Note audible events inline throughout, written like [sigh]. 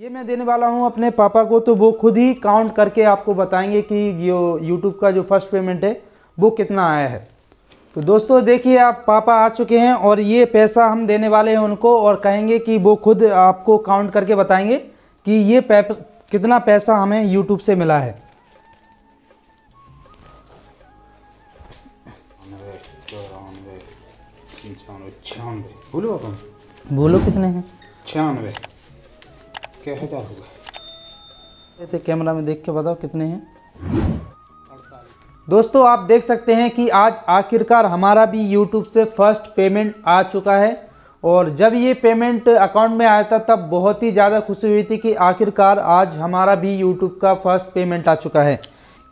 ये मैं देने वाला हूँ अपने पापा को तो वो खुद ही काउंट करके आपको बताएँगे कि यो यूट्यूब का जो फ़र्स्ट पेमेंट है वो कितना आया है। तो दोस्तों देखिए आप पापा आ चुके हैं और ये पैसा हम देने वाले हैं उनको और कहेंगे कि वो खुद आपको काउंट करके बताएँगे कि ये पैप कितना पैसा हमें यूट्यूब से मिला है। बोलो कितने हैं? छियानवे। क्या ऐसे कैमरा में देख के बताओ कितने हैं। दोस्तों, आप देख सकते हैं कि आज आखिरकार हमारा भी यूट्यूब से फ़र्स्ट पेमेंट आ चुका है। और जब ये पेमेंट अकाउंट में आया था, तब बहुत ही ज़्यादा खुशी हुई थी कि आखिरकार आज हमारा भी यूट्यूब का फ़र्स्ट पेमेंट आ चुका है।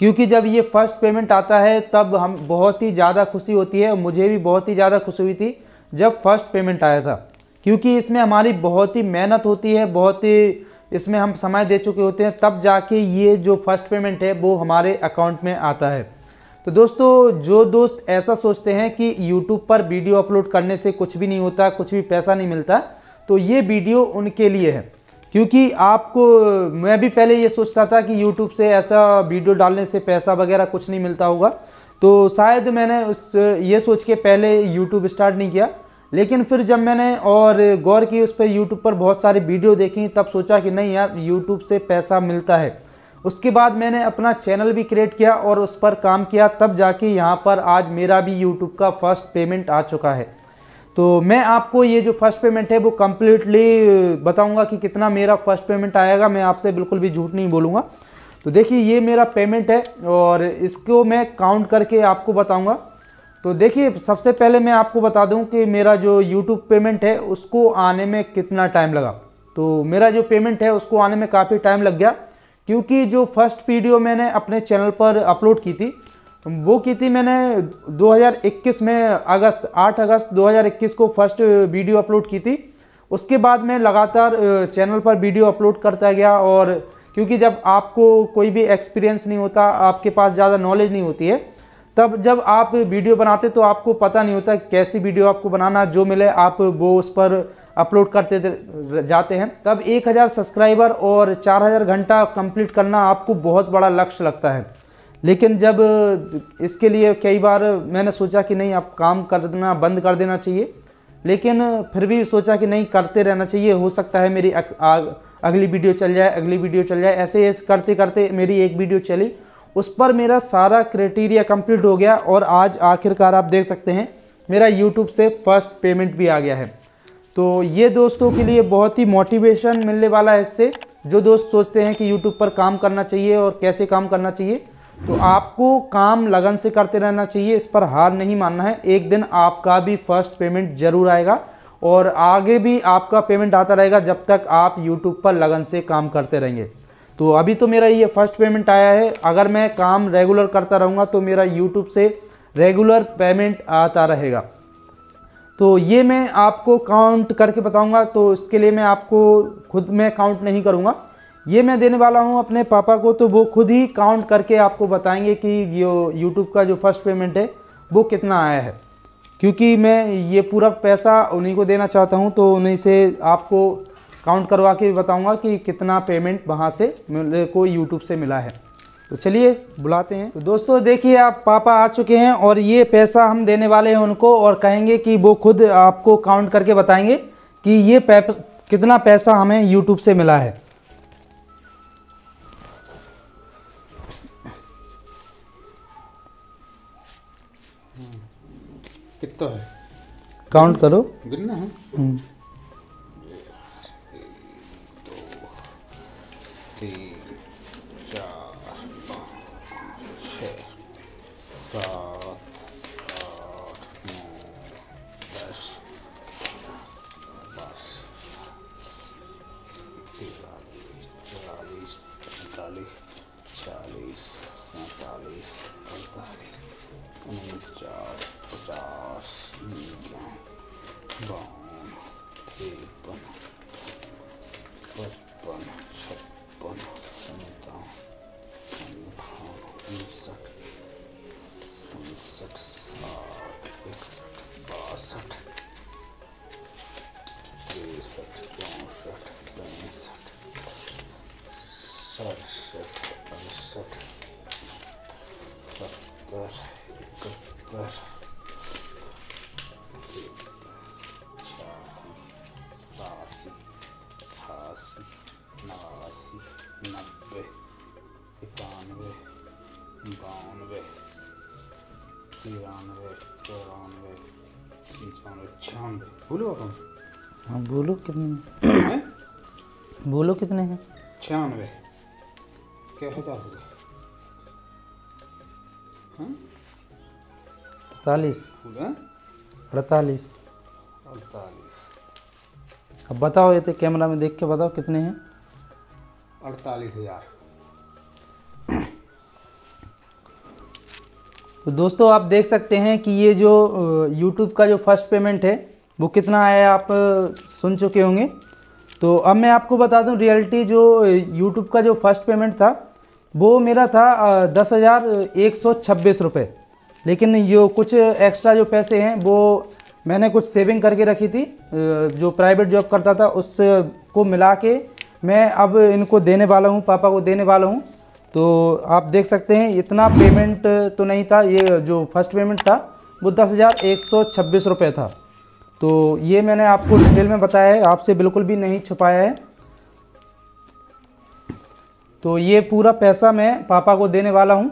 क्योंकि जब ये फ़र्स्ट पेमेंट आता है, तब हम बहुत ही ज़्यादा खुशी होती है मुझे भी बहुत ही ज़्यादा खुशी हुई थी जब फ़र्स्ट पेमेंट आया था। क्योंकि इसमें हमारी बहुत ही मेहनत होती है, बहुत ही इसमें हम समय दे चुके होते हैं, तब जाके ये जो फ़र्स्ट पेमेंट है, वो हमारे अकाउंट में आता है। तो दोस्तों, जो दोस्त ऐसा सोचते हैं कि यूट्यूब पर वीडियो अपलोड करने से कुछ भी नहीं होता, कुछ भी पैसा नहीं मिलता तो ये वीडियो उनके लिए है। क्योंकि आपको, मैं भी पहले ये सोचता था कि यूट्यूब से ऐसा वीडियो डालने से पैसा वगैरह कुछ नहीं मिलता होगा तो शायद मैंने उस, ये सोच के पहले यूट्यूब स्टार्ट नहीं किया। लेकिन फिर जब मैंने और गौर की उस पर यूट्यूब पर बहुत सारी वीडियो देखी, तब सोचा कि नहीं यार यूट्यूब से पैसा मिलता है। उसके बाद मैंने अपना चैनल भी क्रिएट किया और उस पर काम किया, तब जाके यहाँ पर आज मेरा भी यूट्यूब का फ़र्स्ट पेमेंट आ चुका है। तो मैं आपको ये जो फ़र्स्ट पेमेंट है, वो कम्प्लीटली बताऊँगा कि कितना मेरा फ़र्स्ट पेमेंट आएगा, मैं आपसे बिल्कुल भी झूठ नहीं बोलूँगा। तो देखिए, ये मेरा पेमेंट है और इसको मैं काउंट करके आपको बताऊँगा। तो देखिए, सबसे पहले मैं आपको बता दूँ कि मेरा जो YouTube पेमेंट है, उसको आने में कितना टाइम लगा। तो मेरा जो पेमेंट है, उसको आने में काफ़ी टाइम लग गया, क्योंकि जो फ़र्स्ट वीडियो मैंने अपने चैनल पर अपलोड की थी, वो की थी मैंने 2021 में अगस्त 8 अगस्त 2021 को फ़र्स्ट वीडियो अपलोड की थी। उसके बाद मैं लगातार चैनल पर वीडियो अपलोड करता गया और क्योंकि जब आपको कोई भी एक्सपीरियंस नहीं होता, आपके पास ज़्यादा नॉलेज नहीं होती है तब जब आप वीडियो बनाते तो आपको पता नहीं होता कैसी वीडियो आपको बनाना जो मिले आप वो उस पर अपलोड करते जाते हैं। तब 1000 सब्सक्राइबर और 4000 घंटा कंप्लीट करना आपको बहुत बड़ा लक्ष्य लगता है। लेकिन जब इसके लिए कई बार मैंने सोचा कि नहीं आप काम करना बंद कर देना चाहिए। लेकिन फिर भी सोचा कि नहीं करते रहना चाहिए। हो सकता है मेरी अग, अगली वीडियो चल जाए अगली वीडियो चल जाए। ऐसे ऐसे करते करते मेरी एक वीडियो चली। उस पर मेरा सारा क्राइटेरिया कंप्लीट हो गया और आज आखिरकार आप देख सकते हैं, मेरा यूट्यूब से फ़र्स्ट पेमेंट भी आ गया है। तो ये दोस्तों के लिए बहुत ही मोटिवेशन मिलने वाला है इससे, जो दोस्त सोचते हैं कि यूट्यूब पर काम करना चाहिए और कैसे काम करना चाहिए तो आपको काम लगन से करते रहना चाहिए, इस पर हार नहीं मानना है। एक दिन आपका भी फ़र्स्ट पेमेंट ज़रूर आएगा और आगे भी आपका पेमेंट आता रहेगा जब तक आप यूट्यूब पर लगन से काम करते रहेंगे। तो अभी तो मेरा ये फ़र्स्ट पेमेंट आया है। अगर मैं काम रेगुलर करता रहूँगा तो मेरा यूट्यूब से रेगुलर पेमेंट आता रहेगा। तो ये मैं आपको काउंट करके बताऊँगा। तो इसके लिए मैं आपको खुद में काउंट नहीं करूँगा। ये मैं देने वाला हूँ अपने पापा को। तो वो खुद ही काउंट करके आपको बताएँगे कि ये यूट्यूब का जो फ़र्स्ट पेमेंट है, वो कितना आया है। क्योंकि मैं ये पूरा पैसा उन्हीं को देना चाहता हूँ। तो उन्हीं से आपको काउंट करवा के बताऊँगा कि कितना पेमेंट वहाँ से मेरे को यूट्यूब से मिला है। तो चलिए बुलाते हैं। तो दोस्तों देखिए आप पापा आ चुके हैं और ये पैसा हम देने वाले हैं उनको और कहेंगे कि वो खुद आपको काउंट करके बताएँगे कि ये पैप, कितना पैसा हमें यूट्यूब से मिला है। कितना है? काउंट करो। गिनना है? तीन चार पाँच छः सात आठ नौ दस बस तिरालीस चौवालीस पैंतालीस चालीस सैंतालीस अड़तालीस उनचास पचास बावन तिरपन पचपन बानवे तिरानवे चौरानवे पंचानवे छियानवे भूलो अपन हाँ बोलो कितने हैं? [coughs] बोलो कितने हैं? छियानवे। क्या होता होगा? हाँ? अड़तालीस अड़तालीस। अड़तालीस। अब बताओ ये तो कैमरा में देख के बताओ कितने हैं? अड़तालीस हज़ार। तो दोस्तों आप देख सकते हैं कि ये जो यूट्यूब का जो फ़र्स्ट पेमेंट है वो कितना आया आप सुन चुके होंगे। तो अब मैं आपको बता दूँ, रियलिटी जो यूट्यूब का जो फ़र्स्ट पेमेंट था, वो मेरा था दस हज़ार एक सौ छब्बीस रुपये लेकिन यो कुछ एक्स्ट्रा जो पैसे हैं, वो मैंने कुछ सेविंग करके रखी थी। जो प्राइवेट जॉब करता था उस को मिला के मैं अब इनको देने वाला हूँ, पापा को देने वाला हूँ। तो आप देख सकते हैं, इतना पेमेंट तो नहीं था, ये जो फ़र्स्ट पेमेंट था, वो दस हज़ार एक सौ छब्बीस रुपये था। तो ये मैंने आपको डिटेल में बताया है, आपसे बिल्कुल भी नहीं छुपाया है। तो ये पूरा पैसा मैं पापा को देने वाला हूँ।